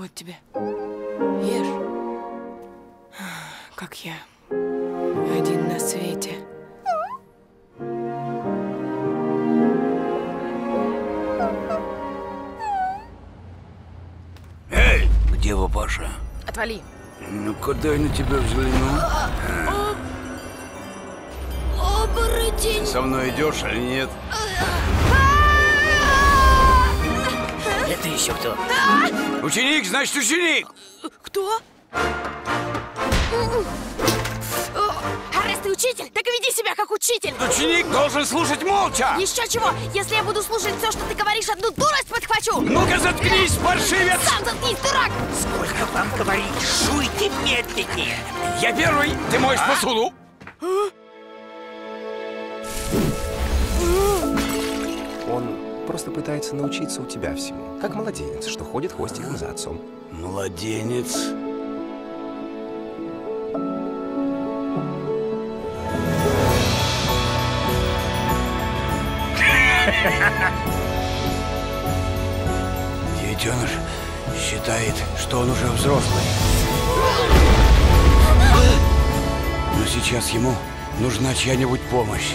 Вот тебе. Ешь. Как я. Один на свете. Эй, где папаша? Отвали. Ну, когда я на тебя взгляну? Оборотень! Со мной идешь или нет? Еще кто? Ученик, значит ученик! Кто? А раз ты учитель, так и веди себя как учитель! Ученик должен слушать молча! Еще чего? Если я буду слушать все, что ты говоришь, одну дурость подхвачу! Ну-ка заткнись, паршивец! Сам заткнись, дурак! Сколько вам говорить? Жуйте медленнее! Я первый, ты моешь посуду! Он просто пытается научиться у тебя всему. Как младенец, что ходит хвостиком за отцом. Младенец. Детеныш считает, что он уже взрослый. Но сейчас ему нужна чья-нибудь помощь.